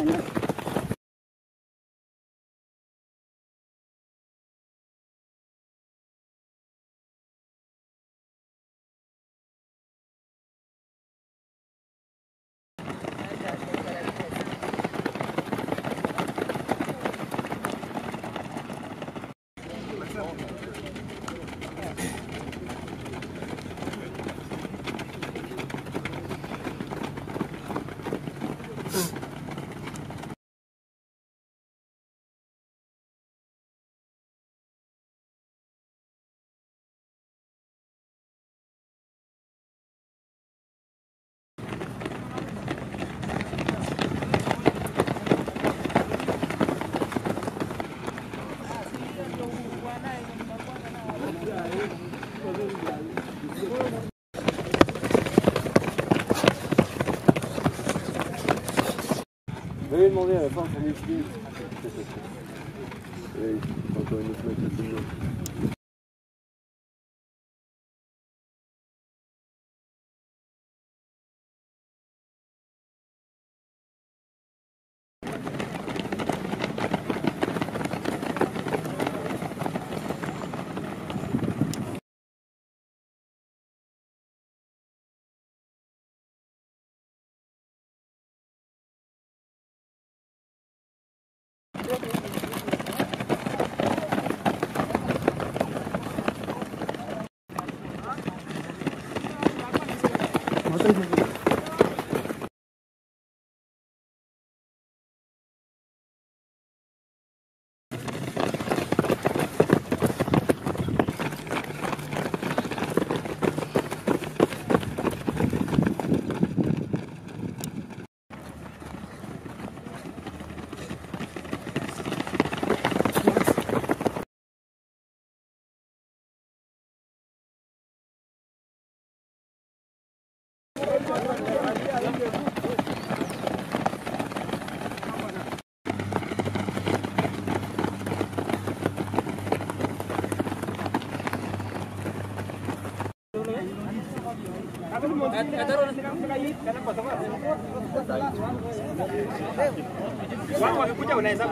Anak. J'avais demandé à la fin de m'expliquer. you Wao wakikuja unaweza